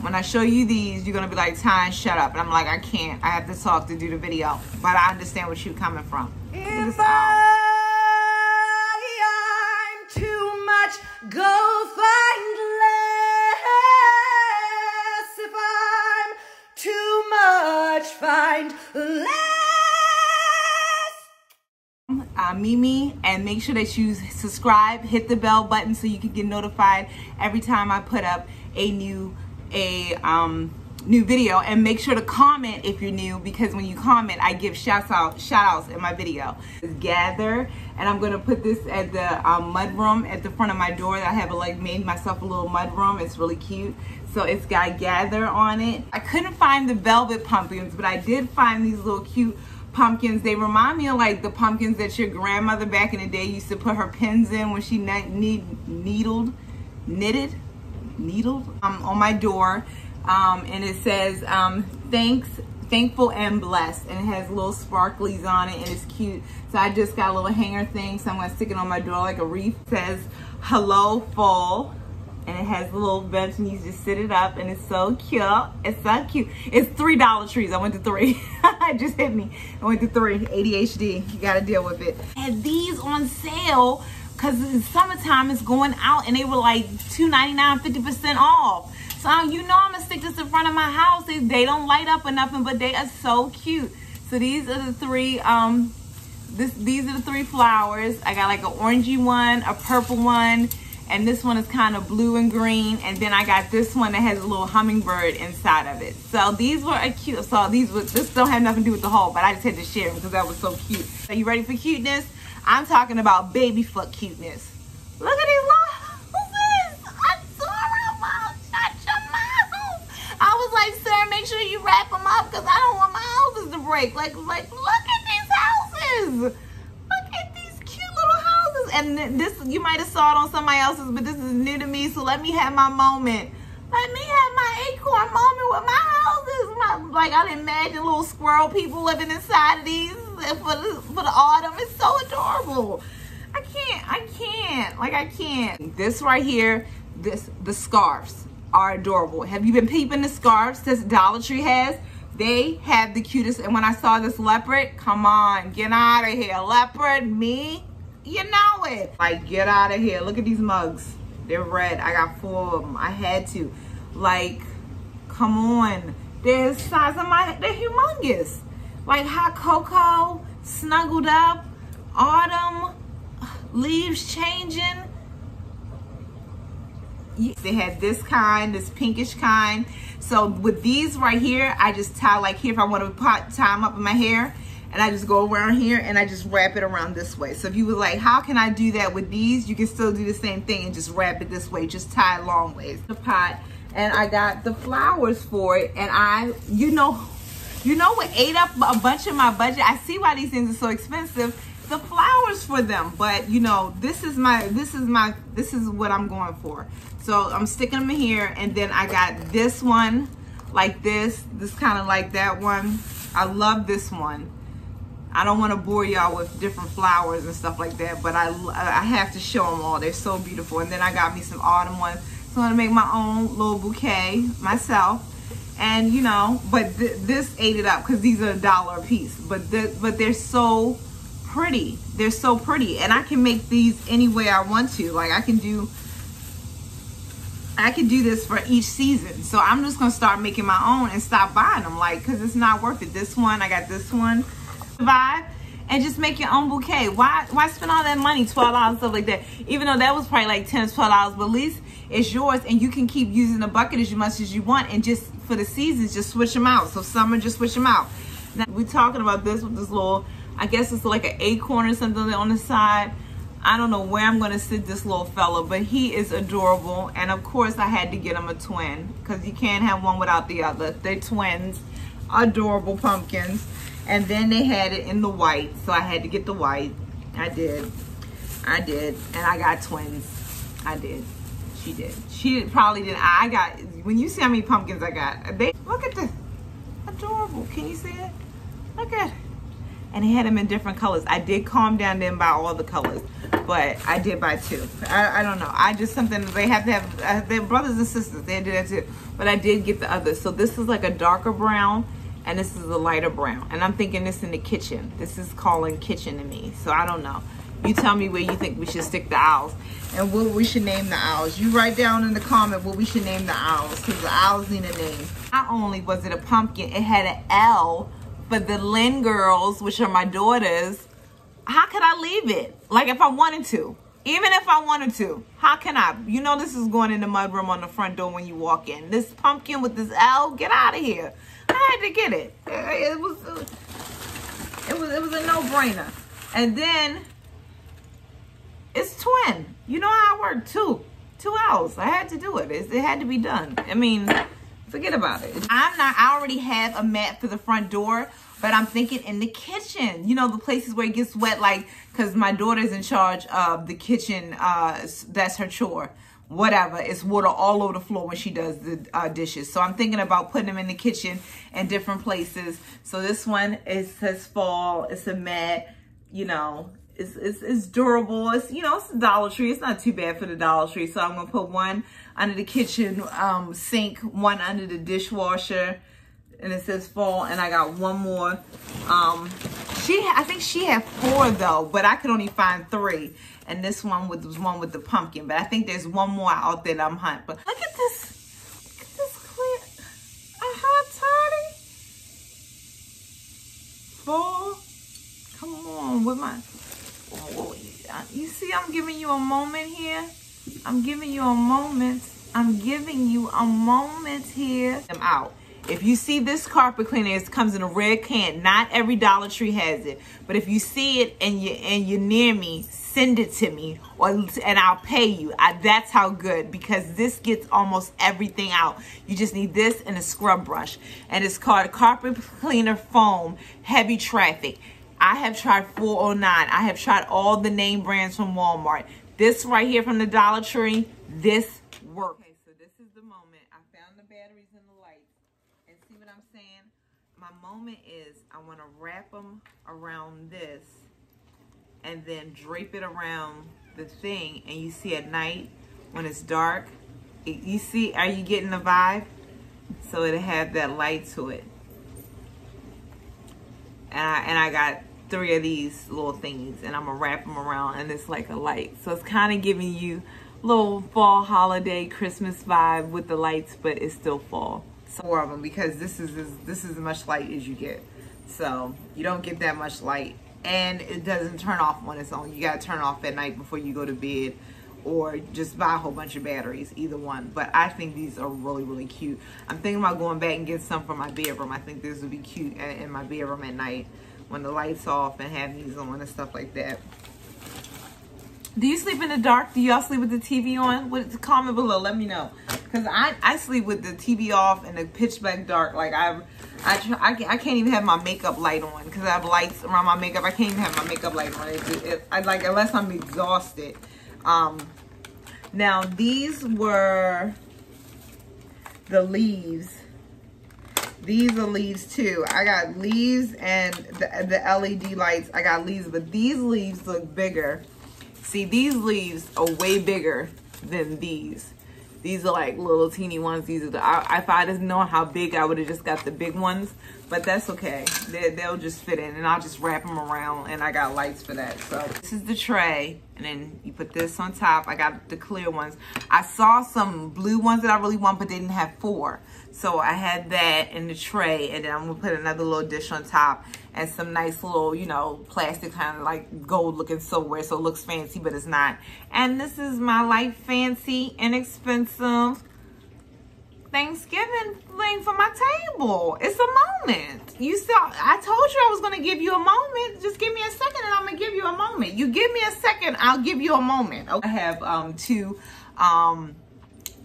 When I show you these, you're gonna be like, Tyne, shut up. And I'm like, I can't. I have to talk to do the video. But I understand where you're coming from. If I, I'm too much, go find less. If I'm too much, find less. uh, Mimi and make sure that you subscribe hit the bell button so you can get notified every time I put up a new a um, new video and make sure to comment if you're new because when you comment I give shouts out shout outs in my video. Gather and I'm gonna put this at the um, mud room at the front of my door I have like made myself a little mud room. It's really cute. So it's got gather on it. I couldn't find the velvet pumpkins but I did find these little cute pumpkins. They remind me of like the pumpkins that your grandmother back in the day used to put her pins in when she need, needled, knitted, needled um, on my door. Um, and it says, um, thanks, thankful and blessed. And it has little sparklies on it and it's cute. So I just got a little hanger thing. So I'm gonna stick it on my door like a wreath. It says, hello fall and it has a little bench and you just sit it up and it's so cute. It's so cute. It's three Dollar Trees. I went to three. it just hit me. I went to three. ADHD. You gotta deal with it. And these on sale because it's summertime is going out and they were like $2.99, 50% off. So you know I'm gonna stick this in front of my house. They, they don't light up or nothing, but they are so cute. So these are the three um this these are the three flowers. I got like an orangey one, a purple one, and this one is kind of blue and green and then I got this one that has a little hummingbird inside of it so these were a cute so these were this don't have nothing to do with the haul but I just had to share them because that was so cute are you ready for cuteness I'm talking about baby foot cuteness look at these louses shut your mouth I was like sir make sure you wrap them up because I don't want my houses to break like like look at these houses Look at these cute little houses. and this you might have saw it on somebody else's, but this is new to me. So let me have my moment. Let me have my acorn moment with my houses. My, like I imagine little squirrel people living inside of these for the, for the autumn. It's so adorable. I can't. I can't. Like I can't. This right here. This the scarves are adorable. Have you been peeping the scarves that Dollar Tree has? They have the cutest. And when I saw this leopard, come on, get out of here. Leopard, me, you know it. Like, get out of here. Look at these mugs. They're red. I got four of them. I had to. Like, come on. They're the size of my, they're humongous. Like hot cocoa, snuggled up, autumn, leaves changing. They had this kind, this pinkish kind. So with these right here, I just tie like here if I want to pot, tie them up in my hair and I just go around here and I just wrap it around this way. So if you were like, how can I do that with these? You can still do the same thing and just wrap it this way, just tie it long ways. The pot, and I got the flowers for it, and I, you know, you know what ate up a bunch of my budget? I see why these things are so expensive. The flowers for them, but you know, this is my, this is my, this is what I'm going for. So I'm sticking them in here, and then I got this one, like this, this kind of like that one. I love this one I don't want to bore y'all with different flowers and stuff like that, but I, I have to show them all. They're so beautiful. And then I got me some autumn ones. So I'm going to make my own little bouquet myself. And, you know, but th this ate it up because these are a dollar a piece. But, th but they're so pretty. They're so pretty. And I can make these any way I want to. Like, I can do... I can do this for each season. So I'm just to start making my own and stop buying them. Like, because it's not worth it. This one, I got this one vibe and just make your own bouquet. Why why spend all that money, $12, stuff like that? Even though that was probably like 10 $12, but at least it's yours and you can keep using the bucket as much as you want and just for the seasons, just switch them out. So summer, just switch them out. Now, we're talking about this with this little, I guess it's like an acorn or something on the side. I don't know where I'm going to sit this little fella, but he is adorable. And of course, I had to get him a twin because you can't have one without the other. They're twins, adorable pumpkins. And then they had it in the white, so I had to get the white. I did. I did. And I got twins. I did. She did. She probably didn't. I got, when you see how many pumpkins I got, they, look at this. Adorable. Can you see it? Look at it. and it had them in different colors. I did calm down then buy all the colors, but I did buy two. I, I don't know. I just something they have to have. Uh, their brothers and sisters. They did that too. But I did get the others. So this is like a darker brown, and this is a lighter brown. And I'm thinking this in the kitchen. This is calling kitchen to me. So I don't know. You tell me where you think we should stick the owls and what we should name the owls. You write down in the comment what we should name the owls because the owls need a name. Not only was it a pumpkin, it had an L for the Lynn girls, which are my daughters. How could I leave it? Like if I wanted to. Even if I wanted to, how can I? You know this is going in the mudroom on the front door when you walk in. This pumpkin with this L, get out of here. I had to get it. It was, it was, it was a no-brainer. And then it's twin. You know how I work two, Two hours. I had to do it. It had to be done. I mean, forget about it. I'm not, I already have a mat for the front door, but I'm thinking in the kitchen. You know, the places where it gets wet, like, because my daughter's in charge of the kitchen. Uh, that's her chore. Whatever. It's water all over the floor when she does the uh, dishes. So I'm thinking about putting them in the kitchen and different places. So this one, it says fall. It's a mat, you know, it's, it's, it's durable. It's, you know, it's a Dollar Tree. It's not too bad for the Dollar Tree. So I'm going to put one under the kitchen um, sink, one under the dishwasher. And it says fall. And I got one more. Um, she, I think she had four though, but I could only find three. And this one was one with the pumpkin. But I think there's one more out there that I'm hunting. But look at this. This clear. Fall. Come on with my you see, I'm giving you a moment here. I'm giving you a moment. I'm giving you a moment here. I'm out. If you see this carpet cleaner, it comes in a red can. Not every Dollar Tree has it. But if you see it and you and you're near me, send it to me or and I'll pay you. I, that's how good because this gets almost everything out. You just need this and a scrub brush. And it's called Carpet Cleaner Foam Heavy Traffic. I have tried 409. I have tried all the name brands from Walmart. This right here from the Dollar Tree, this works. Okay, so this is the moment. I found the batteries and the lights. And see what I'm saying? My moment is I want to wrap them around this and then drape it around the thing. And you see at night when it's dark, you see, are you getting the vibe? So it'll have that light to it. And I, and I got three of these little things and I'm gonna wrap them around and it's like a light. So it's kind of giving you little fall holiday Christmas vibe with the lights, but it's still fall. Four of them because this is as, this is as much light as you get. So you don't get that much light and it doesn't turn off when it's on. You gotta turn off at night before you go to bed or just buy a whole bunch of batteries, either one. But I think these are really, really cute. I'm thinking about going back and get some for my bedroom. I think this would be cute uh, in my bedroom at night when the lights off and have these on and stuff like that. Do you sleep in the dark? Do y'all sleep with the TV on? What, comment below. Let me know. Because I, I sleep with the TV off and the pitch black dark. Like, I've, I, try, I, I can't even have my makeup light on because I have lights around my makeup. I can't even have my makeup light on. It, it, I, like, unless I'm exhausted. Um, now, these were the leaves these are leaves too. I got leaves and the, the LED lights. I got leaves, but these leaves look bigger. See, these leaves are way bigger than these. These are like little teeny ones. These are the, I, if I didn't know how big, I would have just got the big ones. But that's okay. They, they'll just fit in and I'll just wrap them around and I got lights for that. So this is the tray and then you put this on top. I got the clear ones. I saw some blue ones that I really want, but they didn't have four. So I had that in the tray and then I'm gonna put another little dish on top and some nice little, you know, plastic kind of like gold looking silverware so it looks fancy, but it's not. And this is my light fancy, inexpensive Thanksgiving thing for my table. It's a moment. You saw, I told you I was gonna give you a moment. Just give me a second and I'm gonna give you a moment. You give me a second, I'll give you a moment. I have um, two um,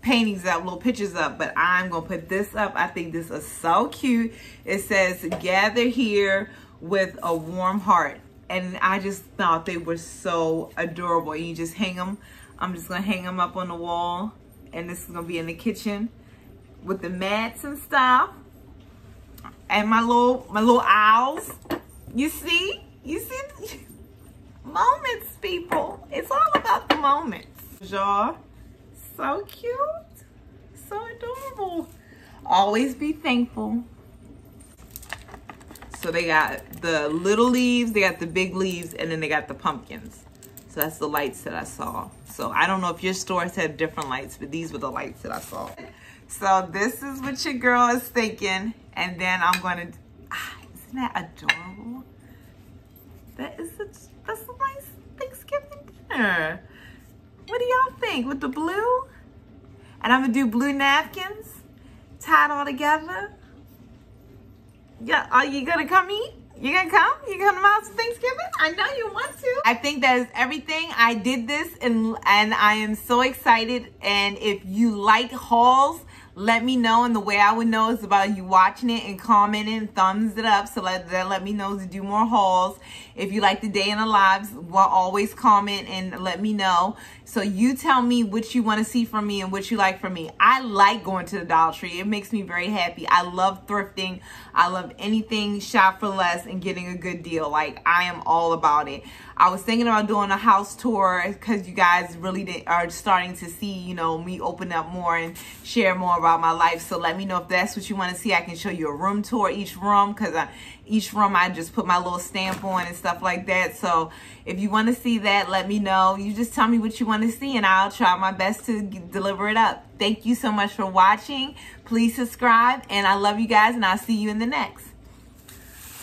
paintings up, little pictures up, but I'm gonna put this up. I think this is so cute. It says, gather here with a warm heart. And I just thought they were so adorable. You just hang them. I'm just gonna hang them up on the wall. And this is gonna be in the kitchen with the mats and stuff. And my little, my little owls. You see? You see? moments, people. It's all about the moments. Y'all, so cute. So adorable. Always be thankful. So they got the little leaves, they got the big leaves, and then they got the pumpkins. So that's the lights that I saw. So I don't know if your stores had different lights, but these were the lights that I saw. So this is what your girl is thinking. And then I'm going to, ah, isn't that adorable? That is such, that's a nice Thanksgiving dinner. What do y'all think with the blue? And I'm gonna do blue napkins, tied all together. Yeah, are you gonna come eat? You gonna come? You gonna come to my house for Thanksgiving? I know you want to. I think that is everything. I did this and and I am so excited. And if you like hauls, let me know. And the way I would know is about you watching it and commenting, thumbs it up. So let that let me know to do more hauls. If you like the day in the lives, well, always comment and let me know. So you tell me what you want to see from me and what you like from me. I like going to the Dollar Tree. It makes me very happy. I love thrifting. I love anything shop for less and getting a good deal. Like I am all about it. I was thinking about doing a house tour because you guys really did, are starting to see, you know, me open up more and share more about my life. So let me know if that's what you want to see. I can show you a room tour each room because each room I just put my little stamp on and stuff like that. So if you want to see that, let me know. You just tell me what you want to see and I'll try my best to deliver it up. Thank you so much for watching. Please subscribe and I love you guys and I'll see you in the next.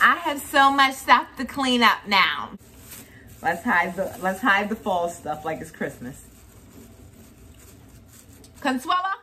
I have so much stuff to clean up now. Let's hide the let's hide the fall stuff like it's Christmas. Consuela?